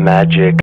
magic